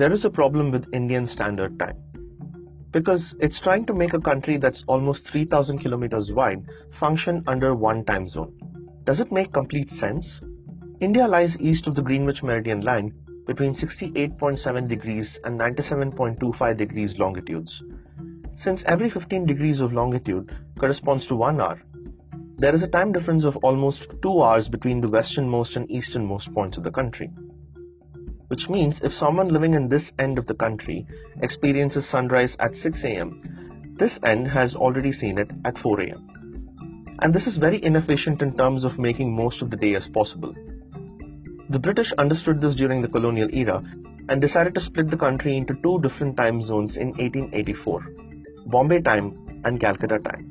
there is a problem with Indian Standard Time. Because it's trying to make a country that's almost 3000 kilometers wide function under one time zone. Does it make complete sense? India lies east of the Greenwich Meridian line between 68.7 degrees and 97.25 degrees longitudes. Since every 15 degrees of longitude corresponds to 1 hour, there is a time difference of almost 2 hours between the westernmost and easternmost points of the country. Which means if someone living in this end of the country experiences sunrise at 6 am, this end has already seen it at 4 am. And this is very inefficient in terms of making most of the day as possible. The British understood this during the colonial era and decided to split the country into two different time zones in 1884 Bombay time and Calcutta time,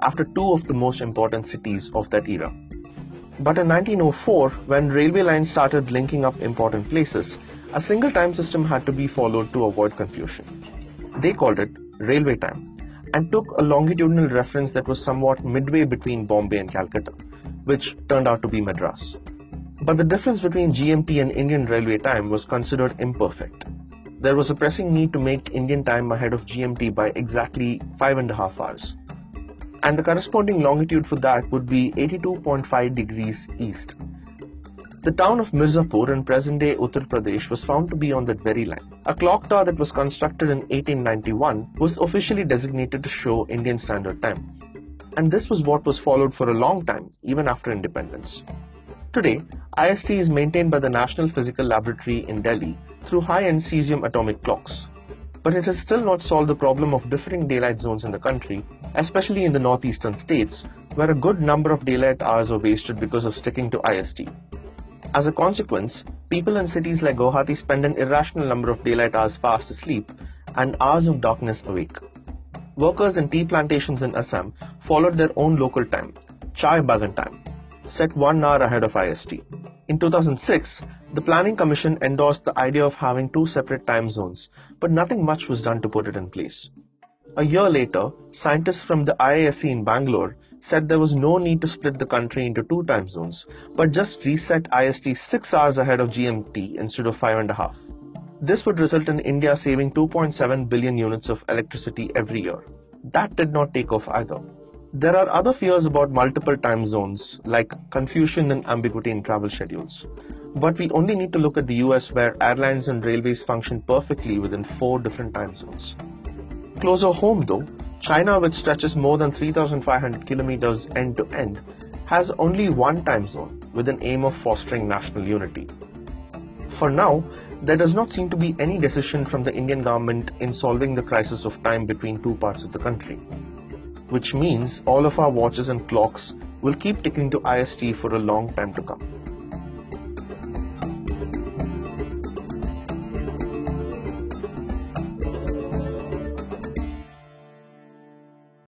after two of the most important cities of that era. But in 1904, when railway lines started linking up important places, a single time system had to be followed to avoid confusion. They called it railway time and took a longitudinal reference that was somewhat midway between Bombay and Calcutta, which turned out to be Madras. But the difference between GMT and Indian Railway time was considered imperfect. There was a pressing need to make Indian time ahead of GMT by exactly five and a half hours. And the corresponding longitude for that would be 82.5 degrees east. The town of Mirzapur in present day Uttar Pradesh was found to be on that very line. A clock tower that was constructed in 1891 was officially designated to show Indian Standard Time. And this was what was followed for a long time, even after independence. Today, IST is maintained by the National Physical Laboratory in Delhi through high-end cesium atomic clocks. But it has still not solved the problem of differing daylight zones in the country, especially in the northeastern states, where a good number of daylight hours are wasted because of sticking to IST. As a consequence, people in cities like Guwahati spend an irrational number of daylight hours fast asleep and hours of darkness awake. Workers in tea plantations in Assam followed their own local time, Chai Bagan time, set one hour ahead of IST. In 2006, the Planning Commission endorsed the idea of having two separate time zones, but nothing much was done to put it in place. A year later, scientists from the IISc in Bangalore said there was no need to split the country into two time zones, but just reset IST 6 hours ahead of GMT instead of 5.5. This would result in India saving 2.7 billion units of electricity every year. That did not take off either. There are other fears about multiple time zones, like confusion and ambiguity in travel schedules. But we only need to look at the US where airlines and railways function perfectly within four different time zones. Closer home though, China, which stretches more than 3,500 kilometers end to end, has only one time zone with an aim of fostering national unity. For now, there does not seem to be any decision from the Indian government in solving the crisis of time between two parts of the country which means all of our watches and clocks will keep ticking to IST for a long time to come.